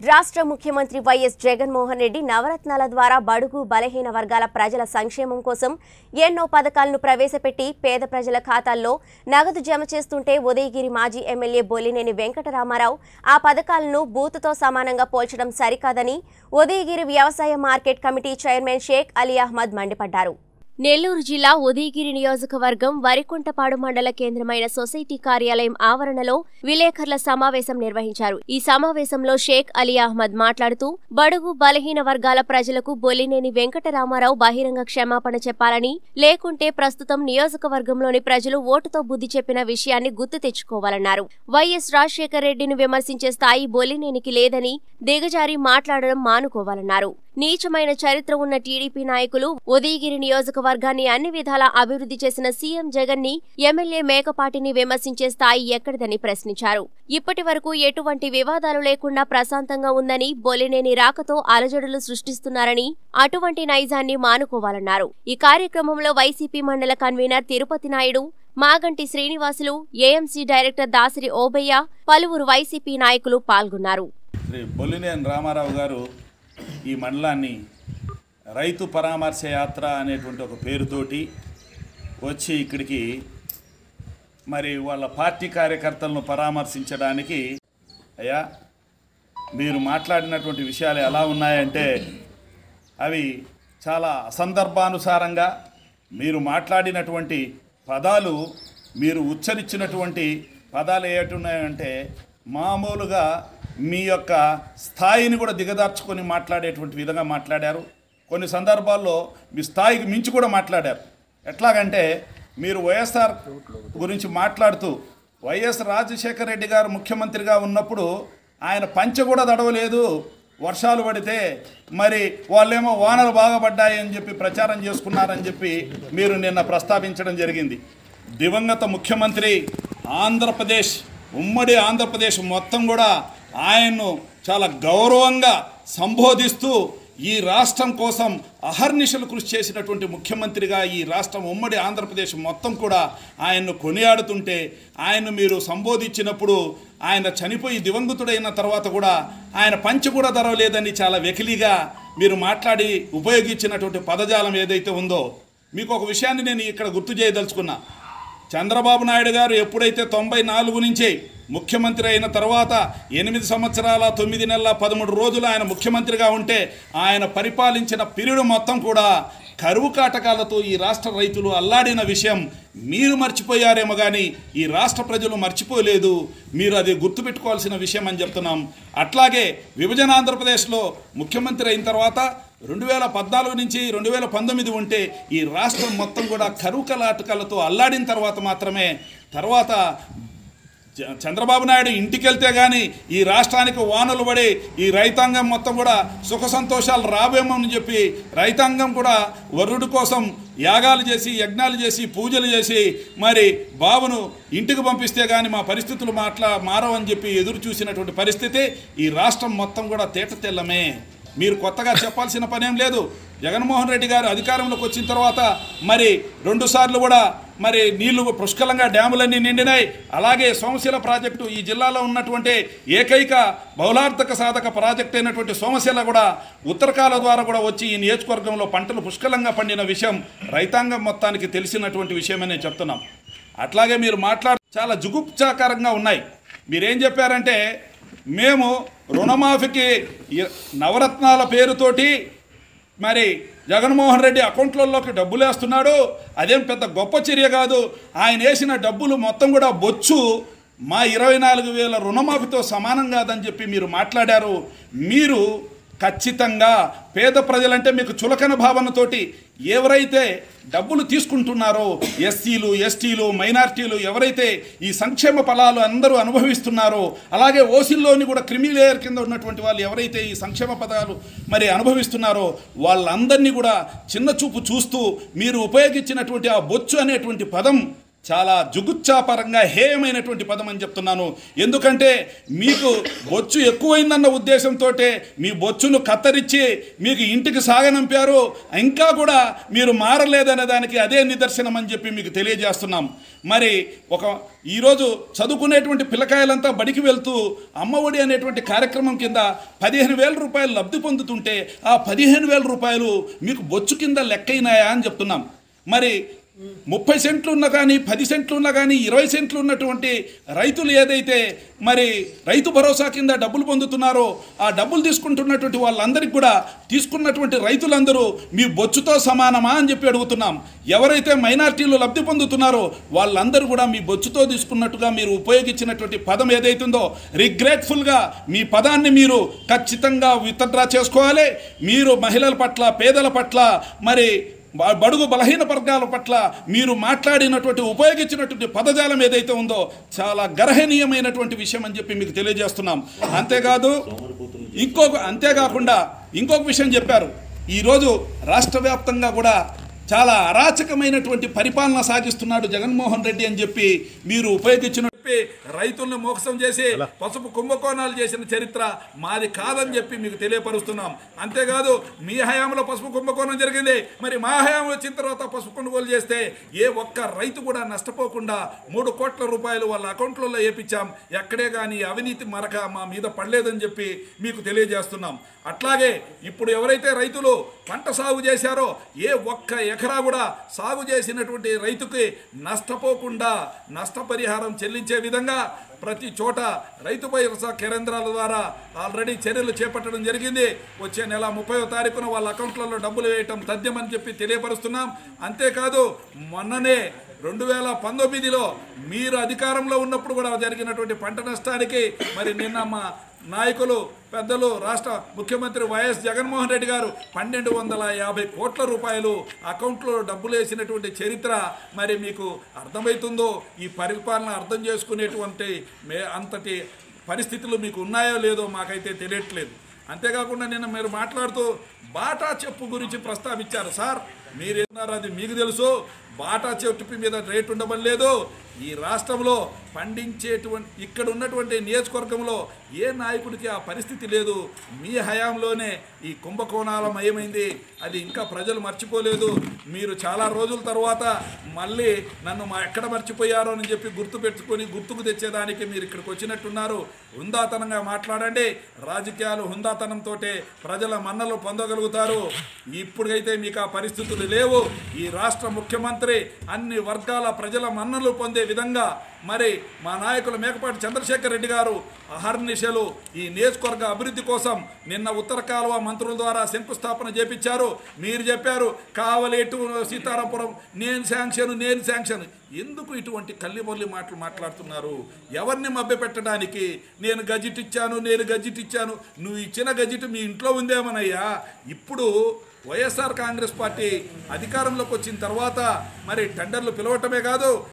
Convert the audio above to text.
రాష్ట్ర ముఖ్యమంత్రి వైఎస్ జగన్మోహన్ రెడ్డి నవరత్నాల ద్వారా బడుగు బలహీన వర్గాల ప్రజల సంక్షేమం కోసం ఎన్నో పథకాలను ప్రవేశపెట్టి పేద ప్రజల ఖాతాల్లో నగదు జమ చేస్తుంటే ఉదయగిరి మాజీ ఎమ్మెల్యే బొల్లినేని వెంకటరామారావు ఆ పథకాలను బూతుతో సమానంగా పోల్చడం సరికాదని ఉదయగిరి వ్యవసాయ market committee chairman Sheikh Ali Ahmed మండిపడ్డారు. నెల్లూరు జిల్లా ఉదయగిరి నియోజకవర్గం వరికుంటపాడు మండల కేంద్రమైన సొసైటీ కార్యాలయం ఆవరణలో విలేకరుల సమావేశం నిర్వహించారు. ఈ సమావేశంలో షేక్ అలీ అహ్మద్ మాట్లాడుతూ బడుగు బలహీన వర్గాల ప్రజలకు బొలినేని వెంకటరామారావు బహిరంగ క్షమాపణ చెప్పాలని లేకుంటే ప్రస్తుతం నియోజకవర్గంలోని ప్రజలు ఓటుతో బుద్ధి చెప్పిన విషయాన్ని గుర్తు తెచ్చుకోవాలన్నారు. వైఎస్ రాజశేఖర రెడ్డిని విమర్శించే స్థాయి బొలినేనికి లేదని దిగజారి మాట్లాడడం మానుకోవాలన్నారు. నీచమైన చరిత్ర ఉన్న టీడీపీ నాయకులు ఉదయగిరి నియోజకవర్గాన్ని అన్ని విధాలా అభివృద్ధి చేసిన సీఎం జగన్ని ఎమ్మెల్యే మేకపాటిని విమర్శించే స్థాయి ఎక్కడిదని ప్రశ్నించారు. ఇప్పటి వరకు ఎటువంటి వివాదాలు లేకుండా ప్రశాంతంగా ఉందని బొలినేని రాకతో అలజడులు సృష్టిస్తున్నారని అటువంటి నైజాన్ని మానుకోవాలన్నారు. ఈ కార్యక్రమంలో వైసీపీ మండల convener Tirupati Naidu Maganti Srinivasulu AMC director Dasari Obayya పలువురు వైసీపీ నాయకులు పాల్గొన్నారు. శ్రీ బొల్లినేని రామారావు గారు ఈ మండలాన్ని రైతు పరామర్శ యాత్ర అనేటువంటి ఒక పేరుతోటి వచ్చి ఇక్కడికి మరి వాళ్ళ పార్టీ కార్యకర్తలను పరామర్శించడానికి అయ్యా మీరు మాట్లాడినటువంటి విషయాలు ఎలా ఉన్నాయంటే అవి చాలా అసందర్భానుసారంగా మీరు మాట్లాడినటువంటి పదాలు మీరు ఉచ్చరించినటువంటి పదాలు ఏటున్నాయంటే మామూలుగా మీ యొక్క స్థాయిని కూడా దిగదార్చుకొని మాట్లాడేటువంటి విధంగా మాట్లాడారు. కొన్ని సందర్భాల్లో మీ స్థాయికి మించి కూడా మాట్లాడారు. ఎట్లాగంటే మీరు వైఎస్ఆర్ గురించి మాట్లాడుతూ వైఎస్ రాజశేఖర రెడ్డి గారు ముఖ్యమంత్రిగా ఉన్నప్పుడు ఆయన పంచె కూడా తడవలేదు. వర్షాలు పడితే మరి వాళ్ళేమో వానలు బాగా పడ్డాయి అని చెప్పి ప్రచారం చేసుకున్నారని చెప్పి మీరు నిన్న ప్రస్తావించడం జరిగింది. దివంగత ముఖ్యమంత్రి ఆంధ్రప్రదేశ్ ఉమ్మడి ఆంధ్రప్రదేశ్ మొత్తం కూడా ఆయన్ను చాలా గౌరవంగా సంబోధిస్తూ ఈ రాష్ట్రం కోసం అహర్నిశలు కృషి చేసినటువంటి ముఖ్యమంత్రిగా ఈ రాష్ట్రం ఉమ్మడి ఆంధ్రప్రదేశ్ మొత్తం కూడా ఆయన్ను కొనియాడుతుంటే ఆయన్ను మీరు సంబోధించినప్పుడు ఆయన చనిపోయి దివంగతుడైన తర్వాత కూడా ఆయన పంచి కూడా ధరవలేదని చాలా వెకిలిగా మీరు మాట్లాడి ఉపయోగించినటువంటి పదజాలం ఏదైతే ఉందో మీకు ఒక విషయాన్ని నేను ఇక్కడ గుర్తు చేయదలుచుకున్నా. చంద్రబాబు నాయుడు గారు ఎప్పుడైతే తొంభై నాలుగు నుంచి ముఖ్యమంత్రి అయిన తర్వాత ఎనిమిది సంవత్సరాల తొమ్మిది నెలల పదమూడు రోజులు ఆయన ముఖ్యమంత్రిగా ఉంటే ఆయన పరిపాలించిన పీరియడ్ మొత్తం కూడా కరువు కాటకాలతో ఈ రాష్ట్ర రైతులు అల్లాడిన విషయం మీరు మర్చిపోయారేమో కానీ ఈ రాష్ట్ర ప్రజలు మర్చిపోలేదు. మీరు అది గుర్తుపెట్టుకోవాల్సిన విషయం అని చెప్తున్నాం. అట్లాగే విభజన ఆంధ్రప్రదేశ్లో ముఖ్యమంత్రి అయిన తర్వాత రెండు వేల పద్నాలుగు నుంచి రెండు వేల పంతొమ్మిది ఉంటే ఈ రాష్ట్రం మొత్తం కూడా కరువు కలాటకాలతో అల్లాడిన తర్వాత మాత్రమే తర్వాత చంద్రబాబు నాయుడు ఇంటికి వెళ్తే కానీ ఈ రాష్ట్రానికి వానలు పడి ఈ రైతాంగం మొత్తం కూడా సుఖ సంతోషాలు రావేమని చెప్పి రైతాంగం కూడా వరుడు కోసం యాగాలు చేసి యజ్ఞాలు చేసి పూజలు చేసి మరి బాబును ఇంటికి పంపిస్తే కానీ మా పరిస్థితులు మాట్లా మారవని చెప్పి ఎదురు చూసినటువంటి పరిస్థితి ఈ రాష్ట్రం మొత్తం కూడా తేట తెల్లమే. మీరు కొత్తగా చెప్పాల్సిన పనేం లేదు. జగన్మోహన్ రెడ్డి గారు అధికారంలోకి వచ్చిన తర్వాత మరి రెండుసార్లు కూడా మరి నీళ్ళు పుష్కలంగా డ్యాములన్నీ నిండినాయి. అలాగే సోమశిల ప్రాజెక్టు ఈ జిల్లాలో ఉన్నటువంటి ఏకైక బౌలార్థక సాధక ప్రాజెక్ట్ అయినటువంటి సోమశిల కూడా ఉత్తరకాల ద్వారా కూడా వచ్చి ఈ నియోజకవర్గంలో పంటలు పుష్కలంగా పండిన విషయం రైతాంగం మొత్తానికి తెలిసినటువంటి విషయమని నేను చెప్తున్నాం. అట్లాగే మీరు మాట్లాడు చాలా జుగుప్సాకరంగా ఉన్నాయి. మీరేం చెప్పారంటే మేము రుణమాఫీకి నవరత్నాల పేరుతోటి మరి జగన్మోహన్ రెడ్డి అకౌంట్లలోకి డబ్బులు వేస్తున్నాడు. అదేం పెద్ద గొప్ప చర్య కాదు. ఆయన వేసిన డబ్బులు మొత్తం కూడా బొచ్చు. మా ఇరవై నాలుగు వేల రుణమాఫీతో సమానం కాదని చెప్పి మీరు మాట్లాడారు. మీరు ఖచ్చితంగా పేద ప్రజలంటే మీకు చులకన భావనతోటి ఎవరైతే డబ్బులు తీసుకుంటున్నారో ఎస్సీలు ఎస్టీలు మైనార్టీలు ఎవరైతే ఈ సంక్షేమ ఫలాలు అందరూ అనుభవిస్తున్నారో అలాగే ఓసీల్లోని కూడా క్రిమి లేయర్ కింద ఉన్నటువంటి వాళ్ళు ఎవరైతే ఈ సంక్షేమ పదాలు మరి అనుభవిస్తున్నారో వాళ్ళందరినీ కూడా చిన్న చూపు చూస్తూ మీరు ఉపయోగించినటువంటి ఆ బొచ్చు అనేటువంటి పదం చాలా జుగుచ్చాపరంగా హేయమైనటువంటి పదం అని చెప్తున్నాను. ఎందుకంటే మీకు బొచ్చు ఎక్కువైందన్న ఉద్దేశంతో మీ బొచ్చును కత్తరించి మీకు ఇంటికి సాగనంపారు. ఇంకా కూడా మీరు మారలేదనే దానికి అదే నిదర్శనం అని చెప్పి మీకు తెలియజేస్తున్నాం. మరి ఒక ఈరోజు చదువుకునేటువంటి పిల్లకాయలంతా బడికి వెళ్తూ అమ్మఒడి అనేటువంటి కార్యక్రమం కింద పదిహేను వేల రూపాయలు లబ్ధి పొందుతుంటే ఆ పదిహేను వేల రూపాయలు మీకు బొచ్చు కింద లెక్కైనాయా అని చెప్తున్నాం. మరి ముప్పై సెంట్లు ఉన్నా కానీ పది సెంట్లు ఉన్నా కానీ ఇరవై సెంట్లు ఉన్నటువంటి రైతులు ఏదైతే మరి రైతు భరోసా కింద డబ్బులు పొందుతున్నారో ఆ డబ్బులు తీసుకుంటున్నటువంటి వాళ్ళందరికీ కూడా తీసుకున్నటువంటి రైతులందరూ మీ బొచ్చుతో సమానమా అని చెప్పి అడుగుతున్నాం. ఎవరైతే మైనార్టీలు లబ్ధి పొందుతున్నారో వాళ్ళందరూ కూడా మీ బొచ్చుతో తీసుకున్నట్టుగా మీరు ఉపయోగించినటువంటి పదం ఏదైతుందో రిగ్రెట్ఫుల్గా మీ పదాన్ని మీరు ఖచ్చితంగా విత్డ్రా చేసుకోవాలి. మీరు మహిళల పట్ల పేదల పట్ల మరి బడుగు బలహీన వర్గాల పట్ల మీరు మాట్లాడినటువంటి ఉపయోగించినటువంటి పదజాలం ఏదైతే ఉందో చాలా గర్హనీయమైనటువంటి విషయం అని చెప్పి మీకు తెలియజేస్తున్నాం. అంతేకాదు ఇంకొక అంతేకాకుండా ఇంకొక విషయం చెప్పారు. ఈరోజు రాష్ట్ర వ్యాప్తంగా కూడా చాలా అరాచకమైనటువంటి పరిపాలన సాగిస్తున్నాడు జగన్మోహన్ రెడ్డి అని చెప్పి మీరు ఉపయోగించిన చెప్పి రైతుల్ని మోసం చేసి పసుపు కుంభకోణాలు చేసిన చరిత్ర మాది కాదని చెప్పి మీకు తెలియపరుస్తున్నాం. అంతేకాదు మీ హయాంలో పసుపు కుంభకోణం జరిగింది. మరి మా హయాంలో వచ్చిన తర్వాత పసుపు కొనుగోలు చేస్తే ఏ ఒక్క రైతు కూడా నష్టపోకుండా మూడు కోట్ల రూపాయలు వాళ్ళ అకౌంట్లలో వేపించాం ఎక్కడే కానీ అవినీతి మరక మా మీద పడలేదని చెప్పి మీకు తెలియజేస్తున్నాం. అట్లాగే ఇప్పుడు ఎవరైతే రైతులు పంట సాగు చేశారో ఏ ఒక్క ఎకరా కూడా సాగు చేసినటువంటి రైతుకి నష్టపోకుండా నష్టపరిహారం చెల్లించే విధంగా ప్రతి చోట రైతు భరోసా కేంద్రాల ద్వారా ఆల్రెడీ చర్యలు చేపట్టడం జరిగింది. వచ్చే నెల ముప్పై తారీఖున వాళ్ళ అకౌంట్లలో డబ్బులు వేయటం తథ్యమని చెప్పి తెలియపరుస్తున్నాం. అంతేకాదు మొన్ననే రెండు వేల పంతొమ్మిదిలో మీరు అధికారంలో ఉన్నప్పుడు కూడా జరిగినటువంటి పంట నష్టానికి మరి నిన్న మా నాయకులు పెద్దలు రాష్ట్ర ముఖ్యమంత్రి వైఎస్ జగన్మోహన్ రెడ్డి గారు పన్నెండు వందల యాభై కోట్ల రూపాయలు అకౌంట్లో డబ్బులు వేసినటువంటి చరిత్ర మరి మీకు అర్థమవుతుందో ఈ పరిపాలన అర్థం చేసుకునేటువంటి మే అంతటి పరిస్థితులు మీకు ఉన్నాయో లేదో మాకైతే తెలియట్లేదు. అంతేకాకుండా నిన్న మీరు మాట్లాడుతూ బాటా చెప్పు గురించి ప్రస్తావించారు సార్. మీరేమన్నారు అది మీకు తెలుసు బాటా చెట్టు మీద రేటు ఉండమని లేదు. ఈ రాష్ట్రంలో పండించేటువంటి ఇక్కడ ఉన్నటువంటి నియోజకవర్గంలో ఏ నాయకుడికి ఆ పరిస్థితి లేదు. మీ హయాంలోనే ఈ కుంభకోణాల మయమైంది. అది ఇంకా ప్రజలు మర్చిపోలేదు. మీరు చాలా రోజుల తర్వాత మళ్ళీ నన్ను మా ఎక్కడ మర్చిపోయారో అని చెప్పి గుర్తు పెట్టుకొని గుర్తుకు తెచ్చేదానికి మీరు ఇక్కడికి వచ్చినట్టున్నారు. హుందాతనంగా మాట్లాడండి. రాజకీయాలు హుందాతనంతో ప్రజల మన్నలు పొందగలుగుతారు. ఇప్పుడైతే మీకు ఆ పరిస్థితులు లేవు. ఈ రాష్ట్ర ముఖ్యమంత్రి అన్ని వర్గాల ప్రజల మన్నలు పొందే విధంగా మరి మా నాయకులు మేకపాటి చంద్రశేఖర్ రెడ్డి గారు అహర్నిశలు ఈ నియోజకవర్గ అభివృద్ధి కోసం నిన్న ఉత్తర కాలువ మంత్రుల ద్వారా శంకుస్థాపన చేపించారు. మీరు చెప్పారు కావలి ఎటు సీతారాపురం నేను శాంక్షన్ నేను శాంక్షన్. ఎందుకు ఇటువంటి కల్లిబొల్లి మాటలు మాట్లాడుతున్నారు? ఎవరిని మభ్యపెట్టడానికి? నేను గజిట్ ఇచ్చాను నేను గజిట్ ఇచ్చాను. నువ్వు ఇచ్చిన గజిట్ మీ ఇంట్లో ఉందేమనయ్యా. ఇప్పుడు వైఎస్ఆర్ కాంగ్రెస్ పార్టీ అధికారంలోకి వచ్చిన తర్వాత మరి టెండర్లు పిలవటమే కాదు